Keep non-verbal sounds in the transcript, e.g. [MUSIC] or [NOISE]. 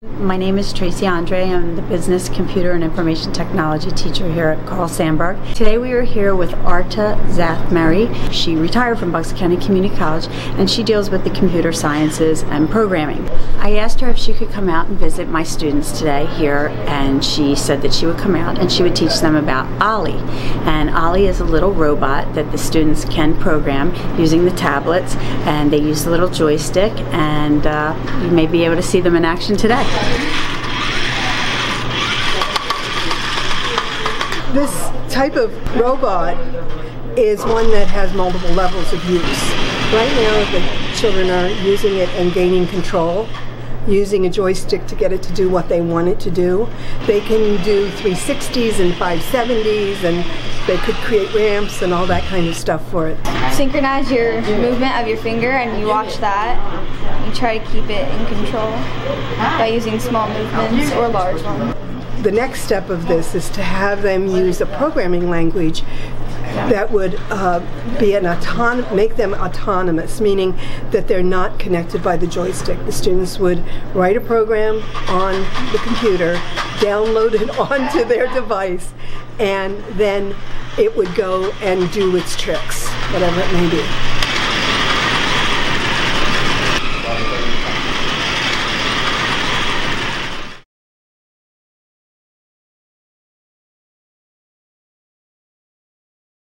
My name is Tracy Andre. I'm the Business, Computer, and Information Technology teacher here at Carl Sandburg. Today we are here with Arta Szathmary. She retired from Bucks County Community College and she deals with the computer sciences and programming. I asked her if she could come out and visit my students today here and she said that she would come out and she would teach them about Ollie. And Ollie is a little robot that the students can program using the tablets and they use the little joystick and uh, you may be able to see them in action today. This type of robot is one that has multiple levels of use. Right now, the children are using it and gaining control, using a joystick to get it to do what they want it to do. They can do 360s and 570s, and they could create ramps and all that kind of stuff for it. Synchronize your movement of your finger, and you watch that. You try to keep it in control by using small movements or large ones. The next step of this is to have them use a programming language that would uh, be an auton- make them autonomous, meaning that they're not connected by the joystick. The students would write a program on the computer, download it [LAUGHS] onto their device, and then it would go and do its tricks, whatever it may be.